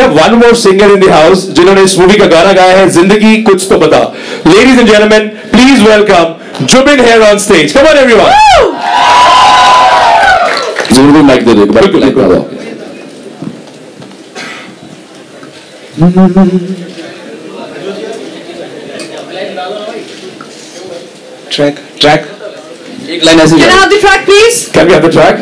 Have one more singer in the house जिन्होंने इस movie का गाना गाया है ज़िंदगी कुछ तो बता। Ladies and gentleman please welcome Jubin here on stage come on everyone ज़रूर माइक दे दो बिल्कुल बिल्कुल। ट्रैक ट्रैक एक लाइन ऐसे can have the track please can we have the track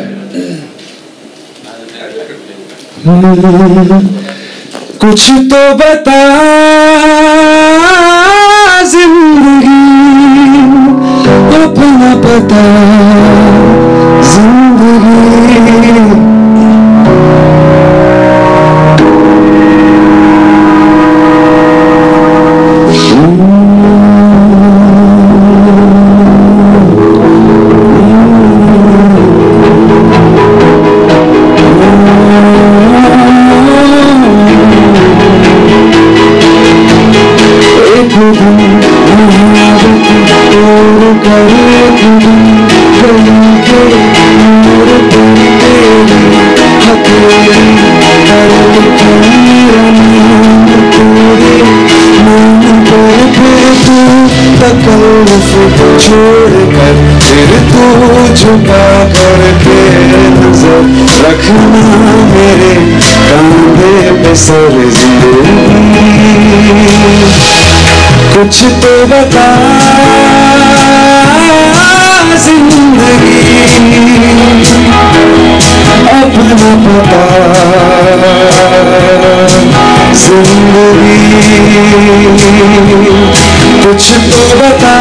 कुछ तो बता। छोड़ कर फिर तू झुका कर के नज़र रखना मेरे कांधे पे सर ज़िंदगी। कुछ तो बता ज़िंदगी। अपना पता ज़िंदगी। कुछ तो बता